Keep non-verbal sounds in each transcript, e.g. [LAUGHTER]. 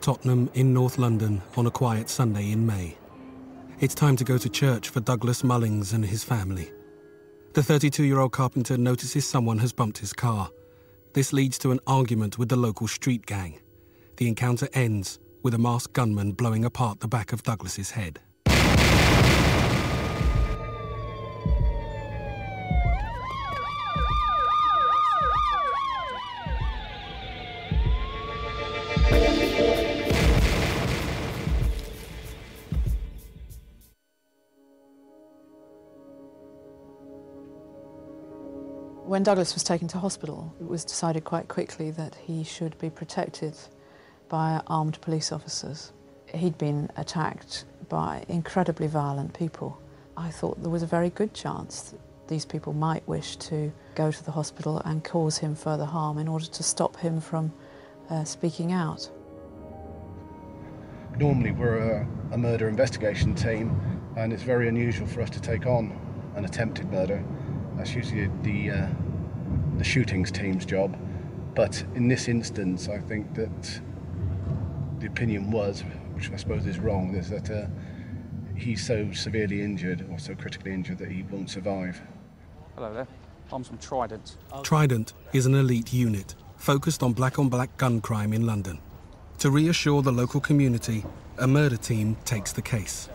Tottenham in North London on a quiet Sunday in May. It's time to go to church for Douglas Mullings and his family. The 32 year old carpenter notices someone has bumped his car. This leads to an argument with the local street gang. The encounter ends with a masked gunman blowing apart the back of Douglas's head. When Douglas was taken to hospital, it was decided quite quickly that he should be protected by armed police officers. He'd been attacked by incredibly violent people. I thought there was a very good chance that these people might wish to go to the hospital and cause him further harm in order to stop him from uh, speaking out. Normally we're a, a murder investigation team and it's very unusual for us to take on an attempted murder. That's usually the, uh, the shootings team's job. But in this instance, I think that the opinion was, which I suppose is wrong, is that uh, he's so severely injured or so critically injured that he won't survive. Hello there. I'm from Trident. Trident is an elite unit focused on black on black gun crime in London. To reassure the local community, a murder team takes the case.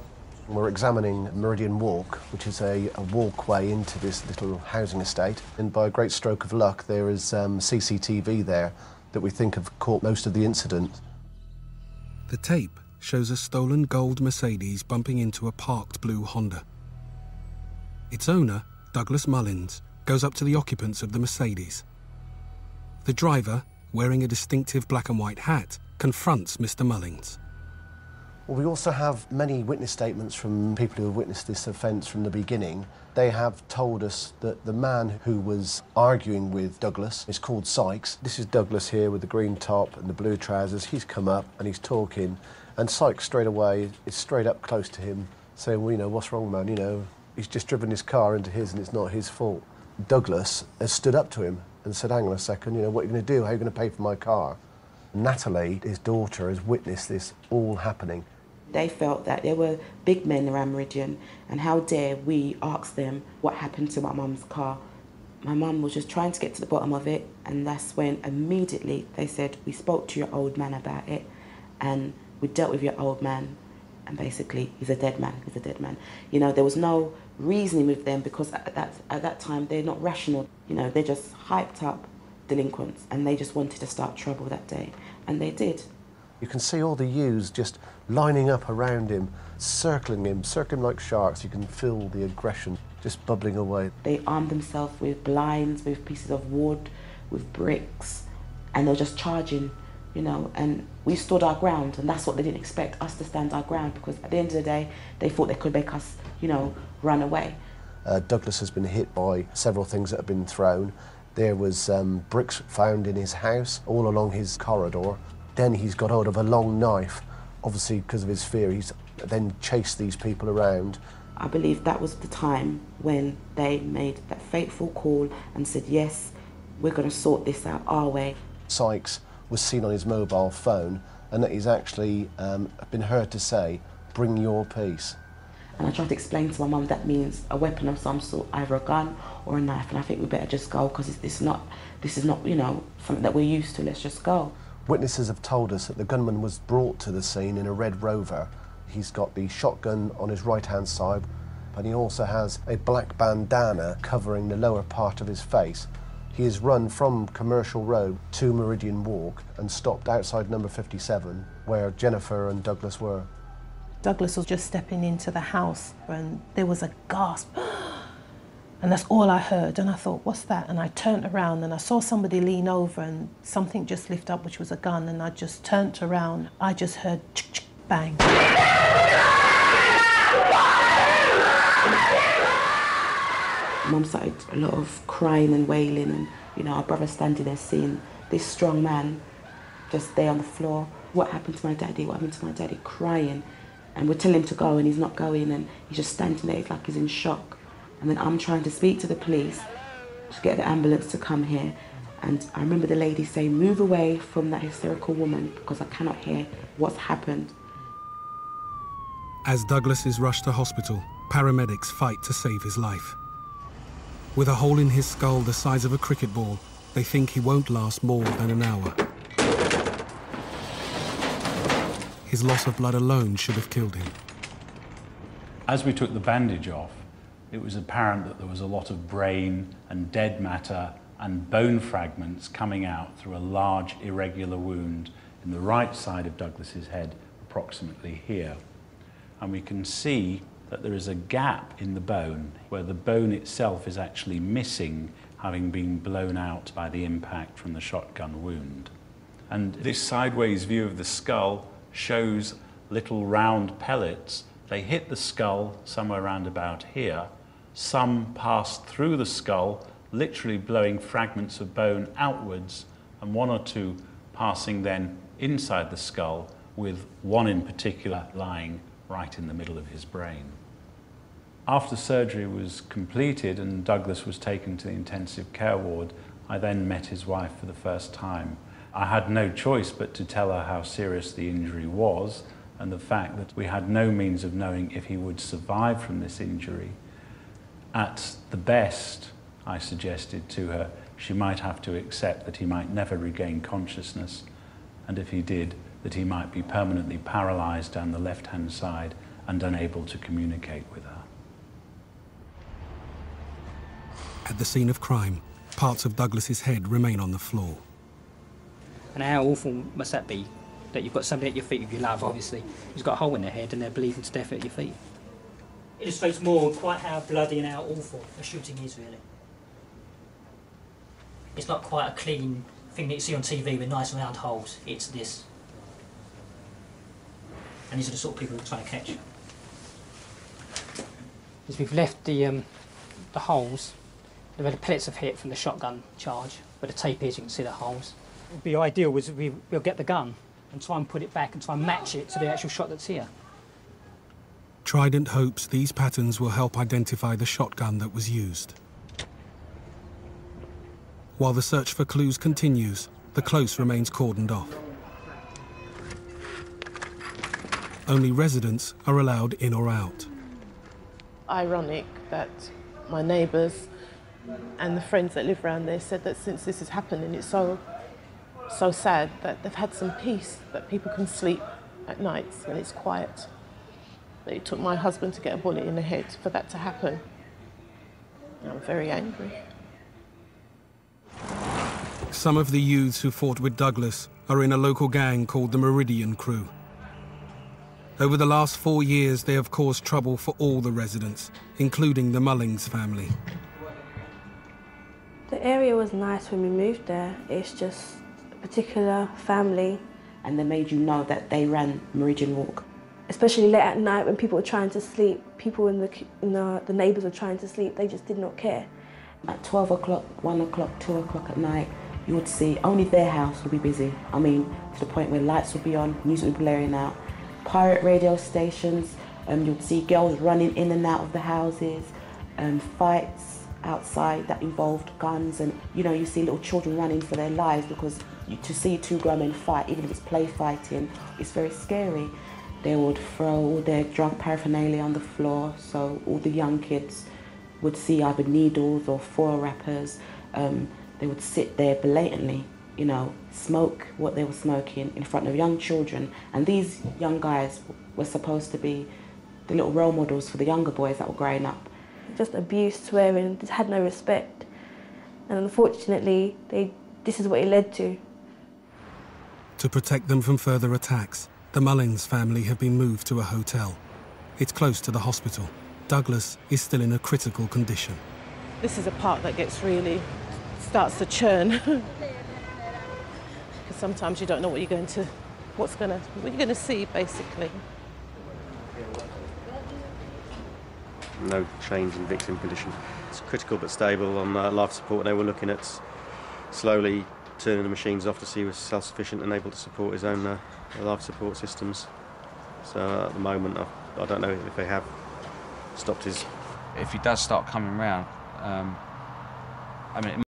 We're examining Meridian Walk, which is a, a, walkway into this little housing estate. And by a great stroke of luck, there is um, CCTV there that we think have caught most of the incident. The tape shows a stolen gold Mercedes bumping into a parked blue Honda. Its owner, Douglas Mullins, goes up to the occupants of the Mercedes. The driver, wearing a distinctive black and white hat, confronts Mr. Mullins. Well, we also have many witness statements from people who have witnessed this offence from the beginning. They have told us that the man who was arguing with Douglas is called Sykes. This is Douglas here with the green top and the blue trousers. He's come up and he's talking, and Sykes straight away is straight up close to him, saying, Well, you know, what's wrong, man? You know, he's just driven his car into his and it's not his fault. Douglas has stood up to him and said, Hang on a second, you know, what are you going to do? How are you going to pay for my car? Natalie, his daughter, has witnessed this all happening. They felt that there were big men around Meridian, and how dare we ask them what happened to my mum's car. My mum was just trying to get to the bottom of it, and that's when immediately they said, We spoke to your old man about it, and we dealt with your old man, and basically, he's a dead man, he's a dead man. You know, there was no reasoning with them because at that, at that time they're not rational. You know, they're just hyped up delinquents, and they just wanted to start trouble that day, and they did. You can see all the ewes just lining up around him, circling him, circling like sharks. You can feel the aggression just bubbling away. They armed themselves with blinds, with pieces of wood, with bricks, and they're just charging, you know. And we stood our ground, and that's what they didn't expect us to stand our ground because at the end of the day, they thought they could make us, you know, run away. Uh, Douglas has been hit by several things that have been thrown. There was um, bricks found in his house all along his corridor. Then he's got hold of a long knife. Obviously, because of his fear, he's then chased these people around. I believe that was the time when they made that fateful call and said, yes, we're going to sort this out our way. Sykes was seen on his mobile phone and that he's actually um, been heard to say, bring your piece. And I tried to explain to my mum that means a weapon of some sort, either a gun or a knife. And I think we better just go because it's, it's not, this is not, you know, something that we're used to. Let's just go. Witnesses have told us that the gunman was brought to the scene in a Red Rover. He's got the shotgun on his right hand side, and he also has a black bandana covering the lower part of his face. He has run from Commercial Road to Meridian Walk and stopped outside number 57, where Jennifer and Douglas were. Douglas was just stepping into the house, and there was a gasp. And that's all I heard. And I thought, what's that? And I turned around and I saw somebody lean over and something just lift up, which was a gun. And I just turned around. I just heard bang. Mum started a lot of crying and wailing, and you know, our brother standing there seeing this strong man just there on the floor. What happened to my daddy? What happened to my daddy? Crying. And we're telling him to go, and he's not going, and he's just standing there, like he's in shock. And then I'm trying to speak to the police to get the ambulance to come here. And I remember the lady saying, Move away from that hysterical woman because I cannot hear what's happened. As Douglas is rushed to hospital, paramedics fight to save his life. With a hole in his skull the size of a cricket ball, they think he won't last more than an hour. His loss of blood alone should have killed him. As we took the bandage off, it was apparent that there was a lot of brain and dead matter and bone fragments coming out through a large irregular wound in the right side of Douglas's head, approximately here. And we can see that there is a gap in the bone where the bone itself is actually missing, having been blown out by the impact from the shotgun wound. And this sideways view of the skull shows little round pellets they hit the skull somewhere around about here. Some passed through the skull, literally blowing fragments of bone outwards, and one or two passing then inside the skull, with one in particular lying right in the middle of his brain. After surgery was completed and Douglas was taken to the intensive care ward, I then met his wife for the first time. I had no choice but to tell her how serious the injury was and the fact that we had no means of knowing if he would survive from this injury. At the best, I suggested to her, she might have to accept that he might never regain consciousness, and if he did, that he might be permanently paralyzed down the left hand side and unable to communicate with her. At the scene of crime, parts of Douglas's head remain on the floor. And how awful must that be that you've got somebody at your feet who you love, obviously, who's got a hole in their head and they're bleeding to death at your feet. It illustrates more quite how bloody and how awful a shooting is, really. It's not quite a clean thing that you see on TV with nice round holes. It's this. And these are the sort of people we're trying to catch. As we've left the, um, the holes, where the pellets have hit from the shotgun charge, where the tape is, you can see the holes. It would be ideal was we, we'll get the gun and try and put it back and try and match it to the actual shot that's here. Trident hopes these patterns will help identify the shotgun that was used. While the search for clues continues, the close remains cordoned off. Only residents are allowed in or out. Ironic that my neighbours and the friends that live around there said that since this has happened and it's so so sad that they've had some peace, that people can sleep at nights when it's quiet. That it took my husband to get a bullet in the head for that to happen. I'm very angry. Some of the youths who fought with Douglas are in a local gang called the Meridian Crew. Over the last four years, they have caused trouble for all the residents, including the Mullings family. The area was nice when we moved there. It's just particular family. And they made you know that they ran Meridian Walk. Especially late at night when people were trying to sleep, people in the, in the, the neighbours were trying to sleep, they just did not care. At 12 o'clock, 1 o'clock, 2 o'clock at night, you would see only their house would be busy. I mean, to the point where lights would be on, music would be blaring out. Pirate radio stations, um, you'd see girls running in and out of the houses, um, fights outside that involved guns, and you know, you see little children running for their lives because to see two grown men fight, even if it's play fighting, it's very scary. They would throw all their drug paraphernalia on the floor, so all the young kids would see either needles or foil wrappers. Um, they would sit there blatantly, you know, smoke what they were smoking in front of young children. And these young guys were supposed to be the little role models for the younger boys that were growing up. Just abuse, swearing, just had no respect. And unfortunately, they, this is what it led to. To protect them from further attacks, the Mullins family have been moved to a hotel. It's close to the hospital. Douglas is still in a critical condition. This is a part that gets really starts to churn. [LAUGHS] because sometimes you don't know what you're going to what's going to what you're going to see basically. No change in victim condition. It's critical but stable on uh, life support. They were looking at slowly turning the machines off to see he was self-sufficient and able to support his own uh, life support systems. So uh, at the moment, I, I, don't know if they have stopped his. If he does start coming round, um, I mean.